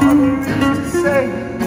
Say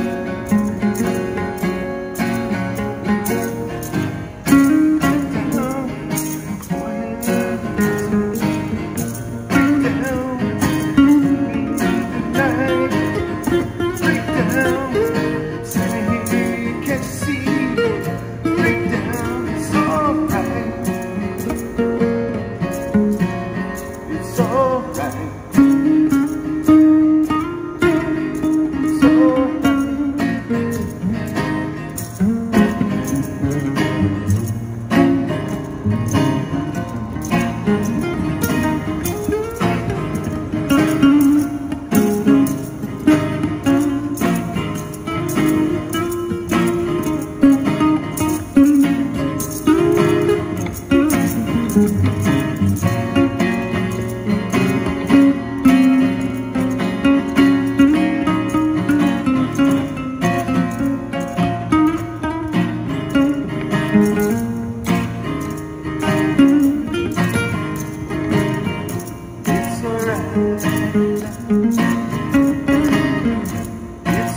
It's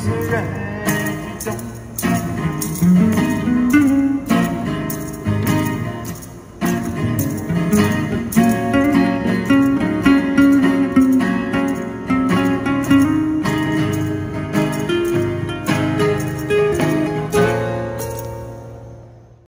a ride.